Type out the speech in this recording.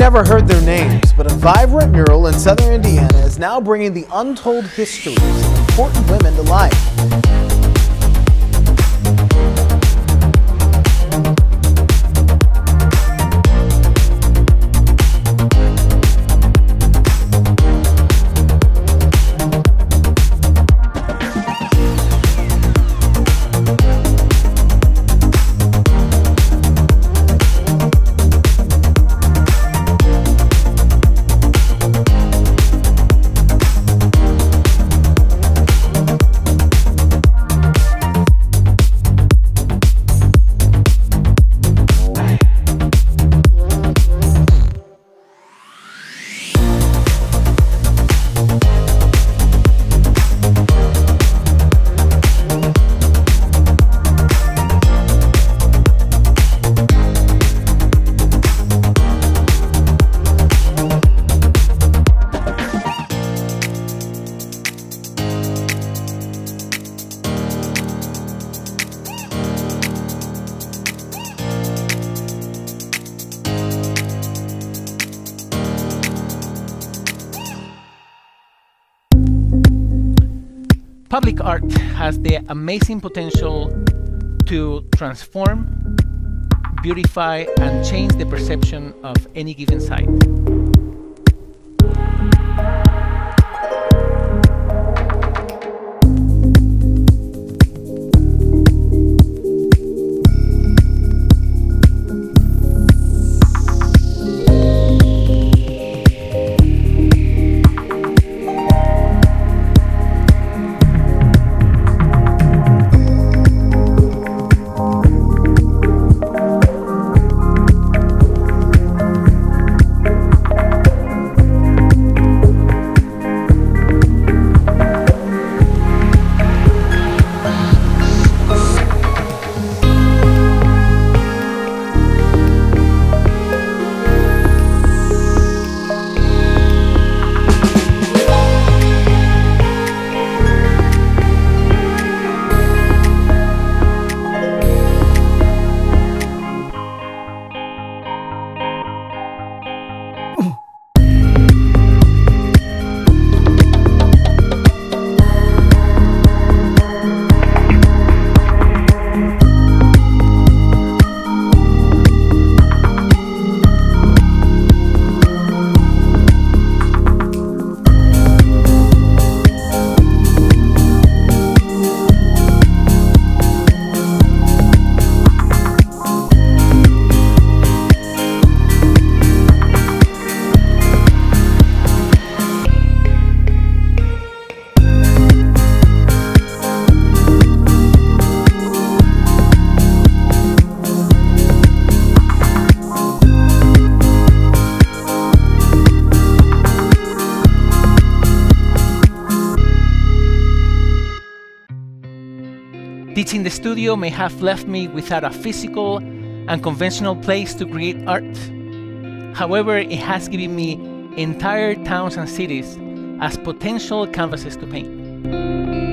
never heard their names, but a vibrant mural in southern Indiana is now bringing the untold histories of important women to life. Public art has the amazing potential to transform, beautify, and change the perception of any given site. Teaching the studio may have left me without a physical and conventional place to create art. However, it has given me entire towns and cities as potential canvases to paint.